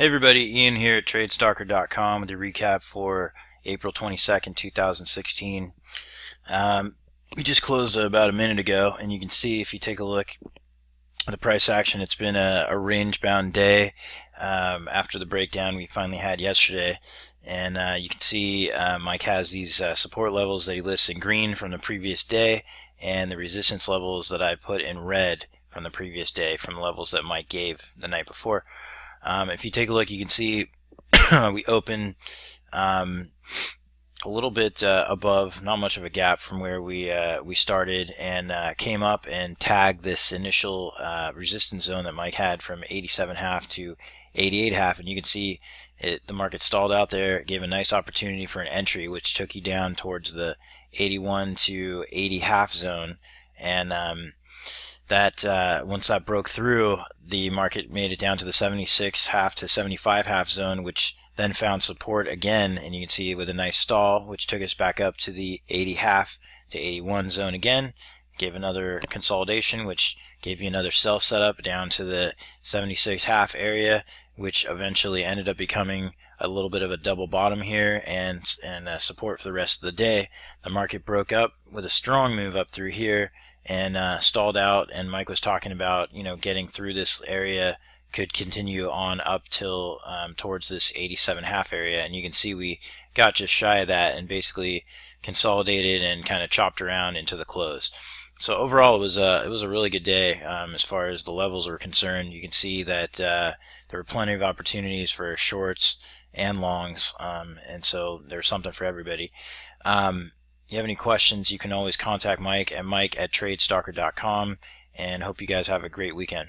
Hey everybody, Ian here at TradeStalker.com with a recap for April 22nd, 2016. Um, we just closed about a minute ago, and you can see if you take a look at the price action, it's been a, a range-bound day um, after the breakdown we finally had yesterday. And uh, you can see uh, Mike has these uh, support levels that he lists in green from the previous day, and the resistance levels that I put in red from the previous day from levels that Mike gave the night before. Um, if you take a look, you can see we open um, a little bit uh, above, not much of a gap from where we uh, we started, and uh, came up and tagged this initial uh, resistance zone that Mike had from 87.5 to 88.5, and you can see it, the market stalled out there, gave a nice opportunity for an entry, which took you down towards the 81 to 80 half zone, and um, that uh, once that broke through, the market made it down to the 76 half to 75 half zone, which then found support again, and you can see with a nice stall, which took us back up to the 80 half to 81 zone again. Gave another consolidation, which gave you another sell setup down to the 76 half area, which eventually ended up becoming a little bit of a double bottom here and and uh, support for the rest of the day. The market broke up with a strong move up through here and uh, stalled out. And Mike was talking about you know getting through this area could continue on up till um, towards this 87 half area and you can see we got just shy of that and basically consolidated and kind of chopped around into the close so overall it was a it was a really good day um, as far as the levels were concerned you can see that uh, there were plenty of opportunities for shorts and longs um, and so there's something for everybody um, you have any questions, you can always contact Mike at mike at tradestalker.com and hope you guys have a great weekend.